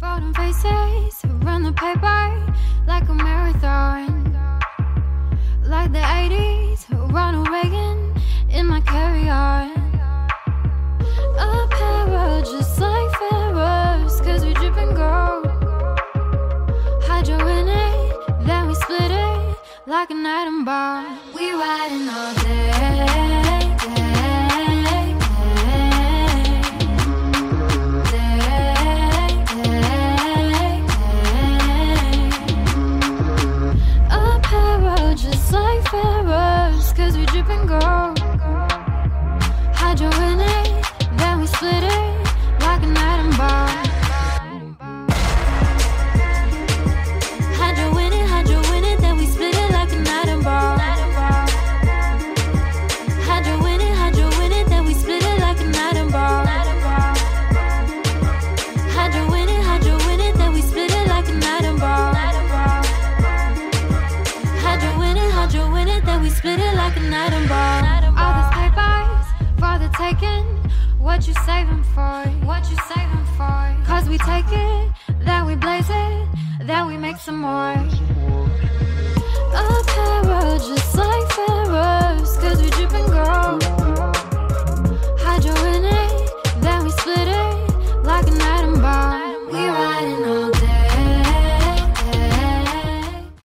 Folding faces, run the paper like a marathon. Like the 80s, Ronald Reagan in my carry on. A para just like Pharaohs, cause we dripping gold. Hydro in it, then we split it like an atom bomb. We riding all day. Like cause we dripping gold. Hydro in we split it like an atom bomb. All these papers for the taking. What you saving for? What you saving for? Cause we take it, then we blaze it, then we make some more.